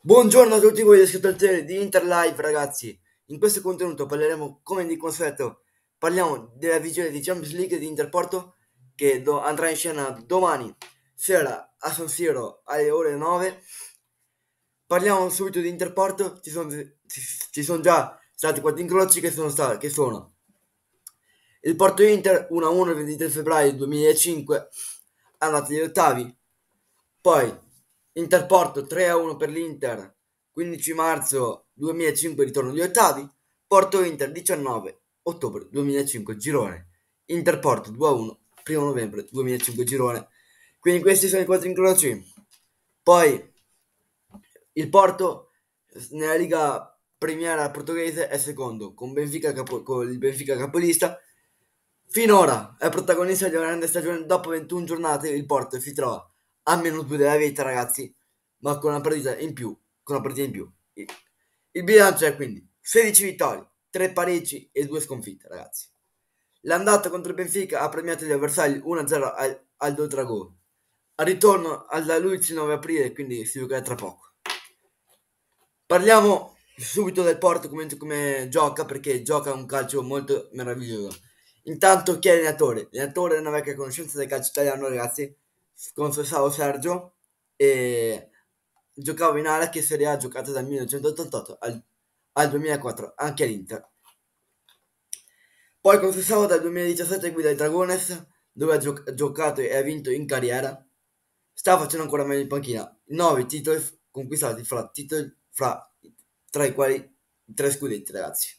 Buongiorno a tutti voi ascoltatori di Inter Live ragazzi, in questo contenuto parleremo come di consueto, parliamo della visione di Champions League di Interporto che do- andrà in scena domani sera a San Siro alle ore 9. Parliamo subito di Interporto, ci sono, ci, ci sono già stati quattro incroci che sono, stati, che sono il Porto Inter 1-1 il 23 febbraio 2005, andata agli ottavi, poi Interporto 3-1 per l'Inter, 15 marzo 2005 ritorno agli ottavi, Porto Inter 19 ottobre 2005 girone, Interporto 2-1 1 novembre 2005 girone. Quindi questi sono i quattro incroci. Poi il Porto nella Liga Premiera portoghese è secondo con, Benfica capo, con il Benfica capolista. Finora è protagonista di una grande stagione. Dopo 21 giornate il Porto si trova a meno 2 della vita, ragazzi, ma con una partita in più. Con una partita in più. Il, il bilancio è quindi 16 vittorie, 3 pareggi e 2 sconfitte, ragazzi. L'andata contro il Benfica ha premiato gli avversari 1-0 al, al Dodrago. Al ritorno da lui il 9 aprile, quindi si giocherà tra poco. Parliamo subito del Porto come, come, gioca, perché gioca un calcio molto meraviglioso. Intanto chi è l'allenatore? L'allenatore è una vecchia conoscenza del calcio italiano, ragazzi. Confessavo Sergio e giocava in ala che Serie A giocata dal 1988 al, al 2004 anche all'Inter. Poi confessavo dal 2017 guida il Dragones, dove ha gio- giocato e ha vinto in carriera. Sta facendo ancora meglio in panchina. 9 titoli conquistati fra, titoli, fra tra i quali tre scudetti, ragazzi.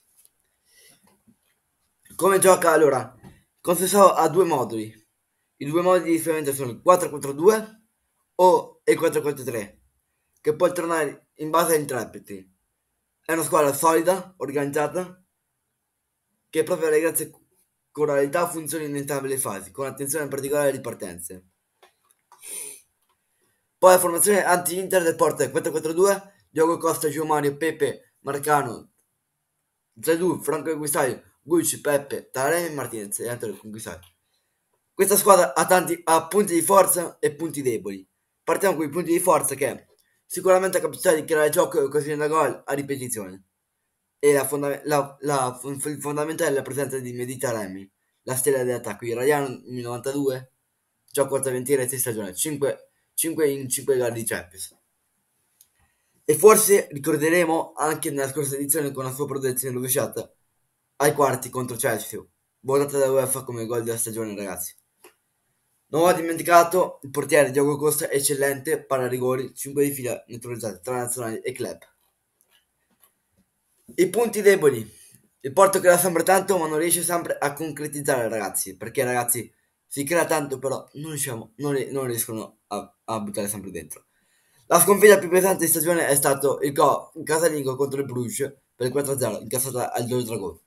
Come gioca allora? Confessavo ha due moduli. I due modi di riferimento sono il 4-4-2 o il 4-4-3, che può tornare in base ai interpreti. È una squadra solida, organizzata, che proprio alle grazie coralità funziona in entrambe le fasi, con attenzione particolare alle ripartenze. Poi la formazione anti-Inter del Porto è 4-4-2, Diogo Costa, Gio Mario, Pepe, Marcano, Zedù, Franco Guistaio, Gucci, Peppe, Taremi e Martinez e Antonio Conquistaio. Questa squadra ha tanti ha punti di forza e punti deboli. Partiamo con i punti di forza che sicuramente ha capacità di creare gioco e da gol a ripetizione e la, fonda- la, la, il fondamentale è la presenza di Mediterraneo, la stella dell'attacco iraniano nel 92, gioco a 20 reti stagione, 5, 5 in 5 gare di Champions. E forse ricorderemo anche nella scorsa edizione con la sua protezione rovesciata ai quarti contro Chelsea, votata da UEFA come gol della stagione, ragazzi. Non ho dimenticato il portiere Diogo Costa, eccellente, para rigori, 5 di fila neutralizzati tra nazionali e club. I punti deboli. Il Porto crea sempre tanto, ma non riesce sempre a concretizzare, ragazzi. Perché, ragazzi, si crea tanto, però non, riusciamo, non, non riescono a, a, buttare sempre dentro. La sconfitta più pesante di stagione è stato il go in casalingo contro il Bruges per il 4-0, incassata al 2 Dragon.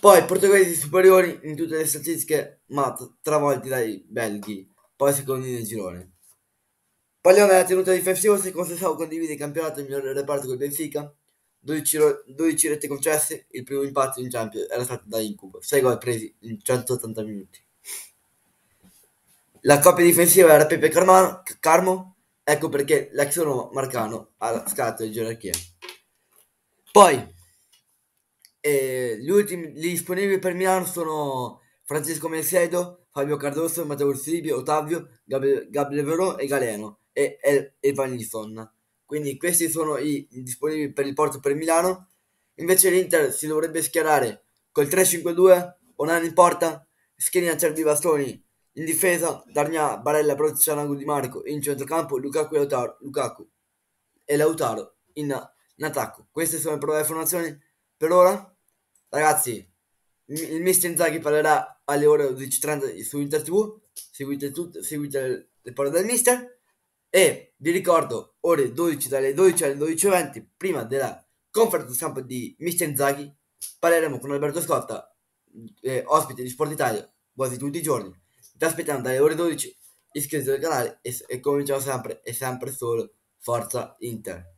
Poi portoghesi superiori in tutte le statistiche, ma travolti dai belghi, poi secondi nel girone. Parliamo della tenuta difensiva, se Consesao condivide il campionato il migliore reparto col Benfica, 12, 12 rette concesse, il primo impatto in Champions era stato da incubo, 6 gol presi in 180 minuti. La coppia difensiva era Pepe Carmano, Carmo, ecco perché l'ex Roma Marcano ha scalato di gerarchia. Poi, eh, gli ultimi gli disponibili per Milano sono Francesco Mercedo, Fabio Cardoso, Matteo Silvio, Ottavio, Gabriele Verò e Galeno e, e, e Van Lisson. Quindi questi sono i disponibili per il Porto per Milano. Invece l'Inter si dovrebbe schierare col 3-5-2, Onana in porta, Schierina Cervi Bastoni in difesa, Darnia, Barella, Brozziano Di Marco in centrocampo, Lukaku e Lautaro, Lukaku e Lautaro in, in attacco. Queste sono le prove formazioni per ora. Ragazzi, il mister Inzaghi parlerà alle ore 12.30 su Inter TV. Seguite, tutto, seguite le parole del mister. E vi ricordo, ore 12 dalle 12 alle 12.20, prima della conferenza stampa di Mister Inzaghi, parleremo con Alberto Scotta, eh, ospite di Sport Italia, quasi tutti i giorni. Vi aspettiamo dalle ore 12, iscrivetevi al canale e, e come diciamo sempre, è sempre solo Forza Inter.